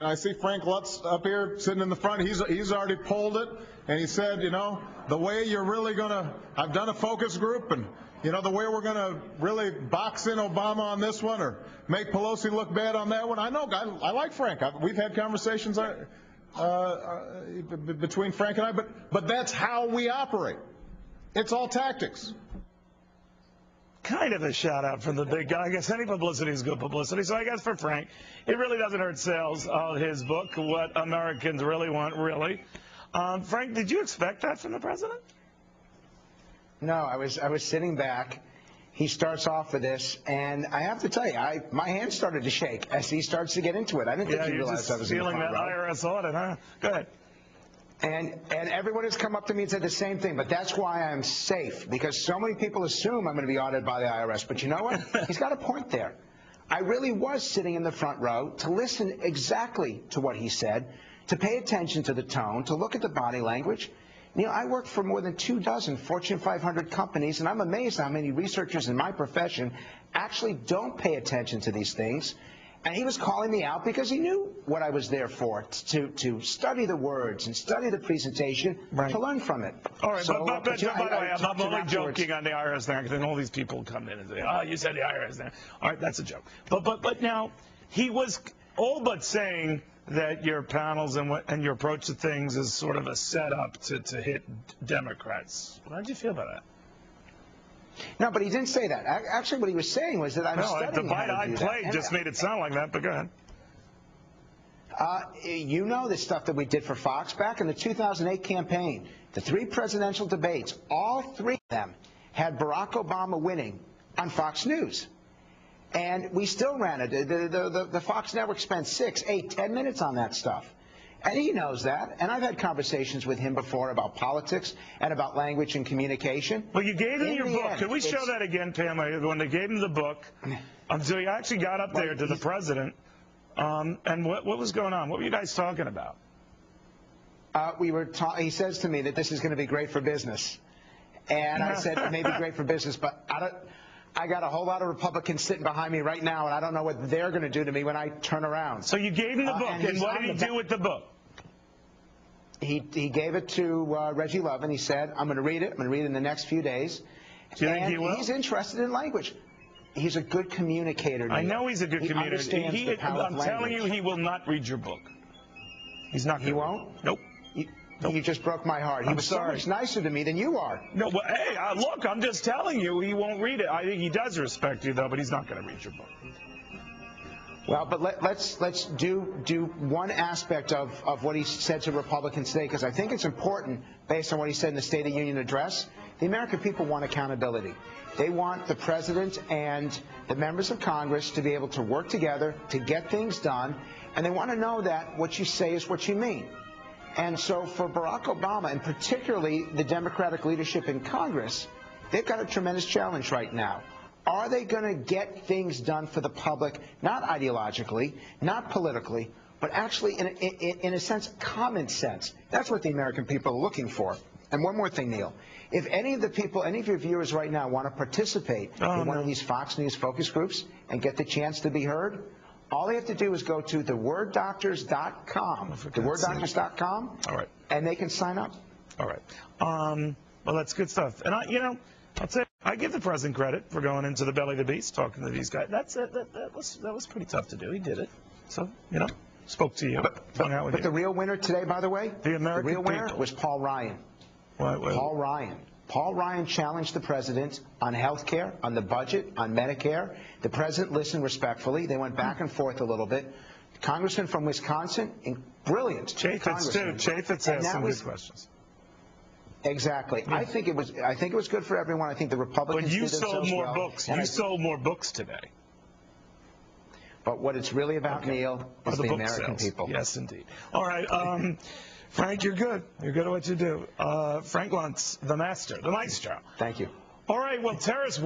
I see Frank Luntz up here sitting in the front. He's he's already polled it, and he said, you know, the way you're really gonna. I've done a focus group, and you know the way we're gonna really box in Obama on this one, or make Pelosi look bad on that one. I know. I, I like Frank. I, we've had conversations uh, uh, between Frank and I, but but that's how we operate. It's all tactics. Kind of a shout out from the big guy. I guess any publicity is good publicity. So I guess for Frank, it really doesn't hurt sales of his book, What Americans Really Want, really. Um, Frank, did you expect that from the president? No, I was I was sitting back. He starts off with this, and I have to tell you, I my hands started to shake as he starts to get into it. I didn't Yeah, think he realized I was feeling that. IRS audit, huh? Go ahead. And and everyone has come up to me and said the same thing, but that's why I'm safe because so many people assume I'm going to be audited by the IRS. But you know what? He's got a point there. I really was sitting in the front row to listen exactly to what he said, to pay attention to the tone, to look at the body language. Neil, I work for more than two dozen Fortune 500 companies, and I'm amazed how many researchers in my profession actually don't pay attention to these things. And he was calling me out because he knew what I was there for, to, to study the words and study the presentation, Right. to learn from it. All right, So, but, but, but, know, by the I- I way, I'm, talked I'm to him only joking on the IRS thing, because all these people come in and say, oh, you said the IRS thing. All right, that's a joke. But, but, but now, he was all but saying that your panels and, what, and your approach to things is sort of a setup to, to hit Democrats. How did you feel about that? No, but he didn't say that. Actually, what he was saying was that I'm No, the studying how bite to I that. played just made it sound like that, but go ahead. Uh, you know the stuff that we did for Fox back in the 2008 campaign. The three presidential debates, all three of them had Barack Obama winning on Fox News. And we still ran it. The, the, the, the Fox network spent six, eight, ten minutes on that stuff. And he knows that. And I've had conversations with him before about politics and about language and communication. Well, you gave him In your book. end, Can we show that again, Pamela? When they gave him the book, so he actually got up there to the president. Um, and what, what was going on? What were you guys talking about? Uh, we were ta- he says to me that this is going to be great for business. And I said, it may be great for business, but I, don't, I got a whole lot of Republicans sitting behind me right now, and I don't know what they're going to do to me when I turn around. So you gave him the Uh, book, and and, what did he do with the book? He, he gave it to uh, Reggie Love, and he said, I'm going to read it. I'm going to read it in the next few days. Do you think he will? he's interested in language. He's a good communicator. I know he's a good he communicator. He- the power I'm telling you, he will not read your book. He's not. He won't? Nope. You, you just broke my heart. He I'm was sorry. so much nicer to me than you are. No, well, hey, uh, look, I'm just telling you, he won't read it. I think he does respect you, though, but he's not going to read your book. Well, but let, let's let's do do one aspect of, of what he said to Republicans today, because I think it's important, based on what he said in the State of the Union address. The American people want accountability. They want the president and the members of Congress to be able to work together to get things done, and they want to know that what you say is what you mean. And so, for Barack Obama, and particularly the Democratic leadership in Congress, they've got a tremendous challenge right now. Are they going to get things done for the public, not ideologically, not politically, but actually, in a, in, a sense, common sense? That's what the American people are looking for. And one more thing, Neil. If any of the people, any of your viewers right now want to participate Oh, in one no. of these Fox News focus groups and get the chance to be heard, all they have to do is go to theworddoctors.com, Oh, theworddoctors.com, All right. and they can sign up. All right. Um, well, that's good stuff. And I, you know, I'll tell you, I give the president credit for going into the belly of the beast, talking to these guys. That's it. That, that was that was pretty tough to do. He did it. So, you know, spoke to you, with But you. the real winner today, by the way, The American real winner people. was Paul Ryan. Paul Ryan. Paul Ryan challenged the president on health care, on the budget, on Medicare. The president listened respectfully. They went back and forth a little bit. Congressman from Wisconsin, in- brilliant. Chaffetz too. Chaffetz asked some was- good questions. Exactly. I think it was. I think it was good for everyone. I think the Republicans. But you sold more well. books. You I- sold more books today. But what it's really about, Neil, Are is the, book American sales. people. Yes, indeed. All right. Um, Frank, you're good. You're good at what you do. Uh, Frank Luntz, the master, the maestro. Thank you. All right. Well, Terrace.